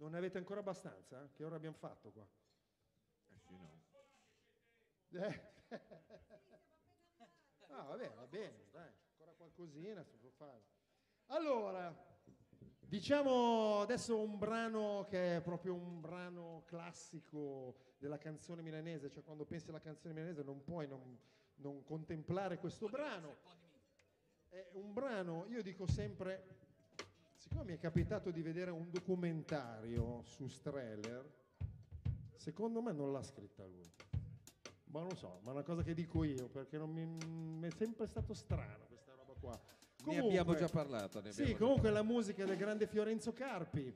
Non ne avete ancora abbastanza? Che ora abbiamo fatto qua? Eh sì, no. Eh. Ah, va bene, va bene, dai, ancora qualcosina si può fare. Allora, diciamo adesso un brano che è proprio un brano classico della canzone milanese, cioè quando pensi alla canzone milanese non puoi non, non contemplare questo brano. È un brano, io dico sempre, siccome mi è capitato di vedere un documentario su Streller, secondo me non l'ha scritta lui. Ma non lo so, ma è una cosa che dico io, perché non mi, mi è sempre stato strano questa roba qua. Ne abbiamo già parlato. Sì, abbiamo già comunque la musica del grande Fiorenzo Carpi.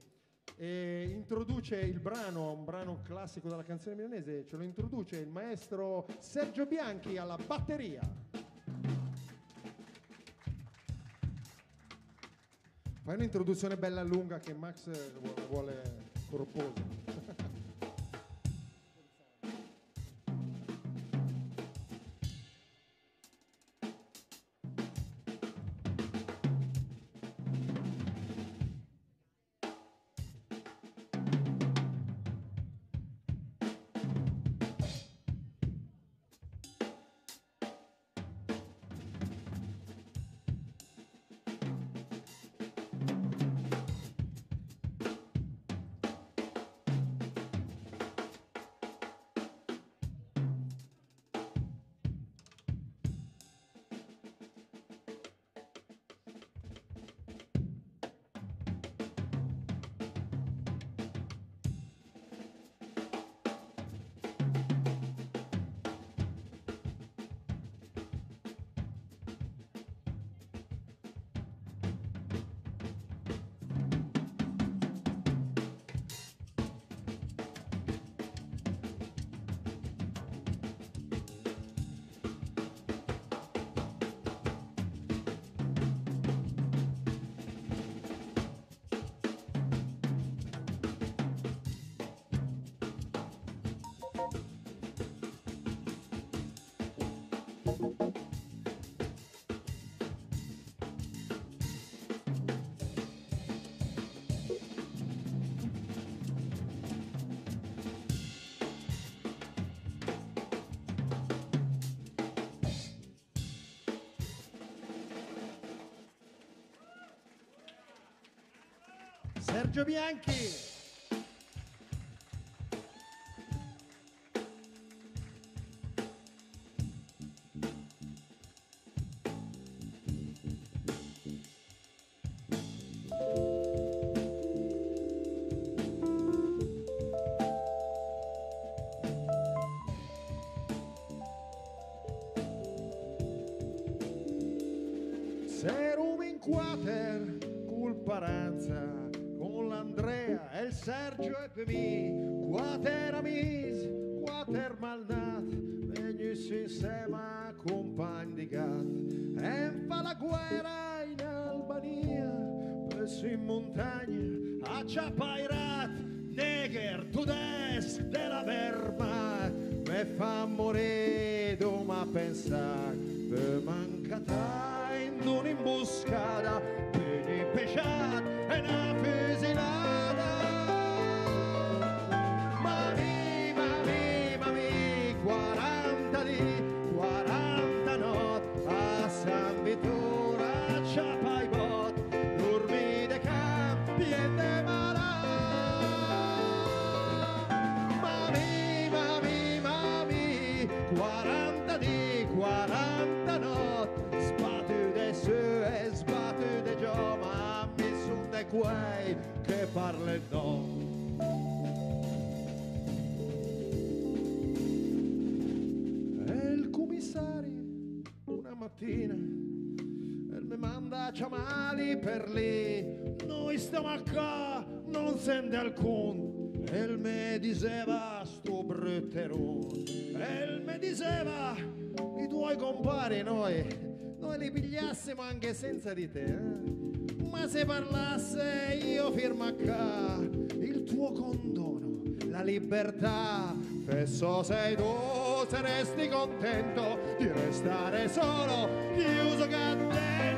E introduce il brano, un brano classico della canzone milanese, ce lo introduce il maestro Sergio Bianchi alla batteria. Fai un'introduzione bella lunga che Max vuole, vuole corposa. Sergio Bianchi. Quater, col Paranza, con l'Andrea e il Sergio e per me, quater amis, quater malnat, venisse insieme compagni di gat, e fa la guerra in Albania, presso in montagna, a Ciapairat, neger, tudes della verba, me fa morire, ma pensare, per mancata in un'imboscata, quei che parlano. E il commissario una mattina mi manda a chiamare per lì noi stiamo qua non sente alcun e me diceva sto brutterone e me diceva i tuoi compari noi noi li pigliassimo anche senza di te eh? Ma se parlasse io firma qua il tuo condono la libertà. Fesso sei tu, se resti contento di restare solo, chiuso qua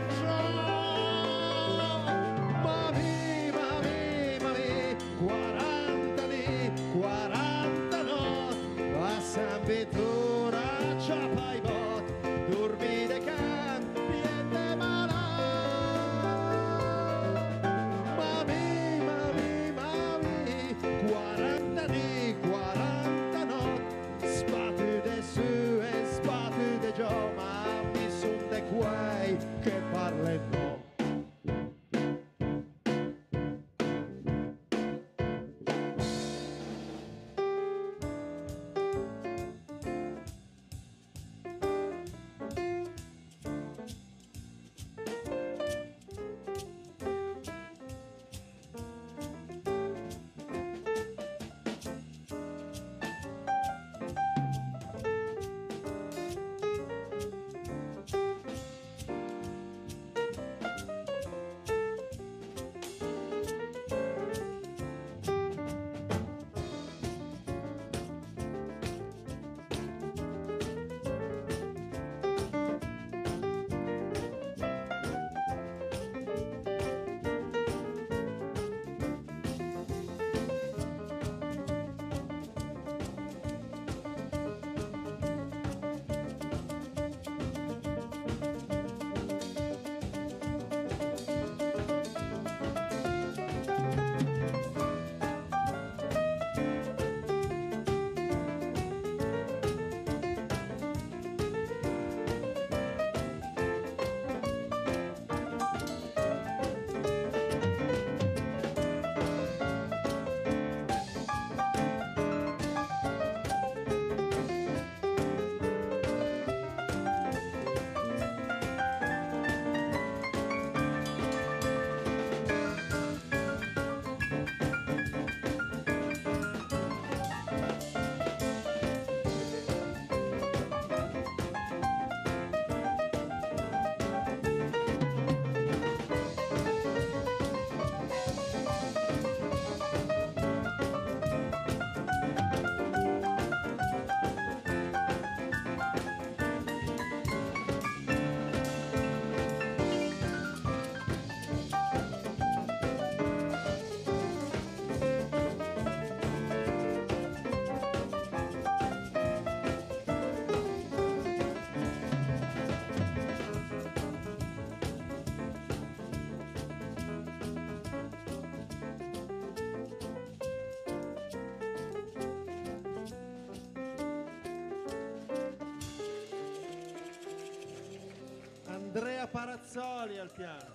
Andrea Parazzoli al piano.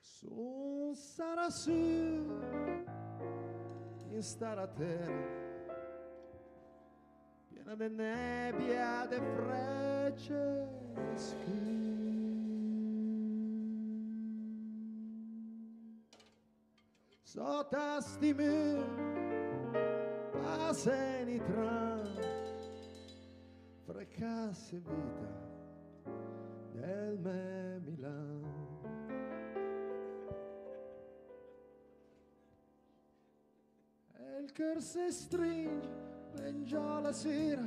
Su sarà su in stara terra piena de nebbia de frecce sotto sti passeni tra frecasse vita del me Milano e il cor si stringe ben già la sera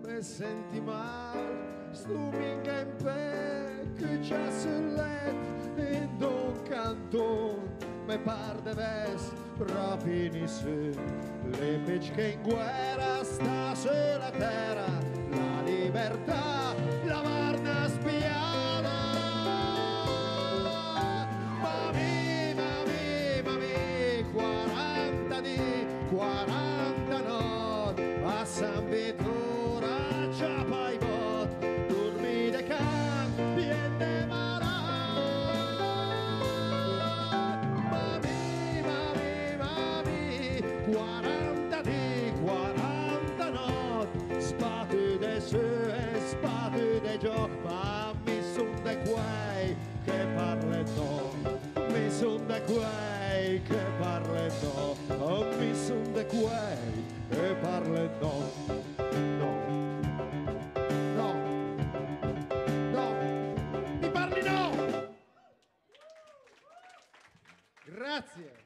me senti male stuminga in pe che c'è sul letto in un canto me par de ves propini su le che in guerra sta sulla terra la libertà vissuto quei che parlano, ho vissuto quei che parlano. No, no, no, mi parli no! Grazie.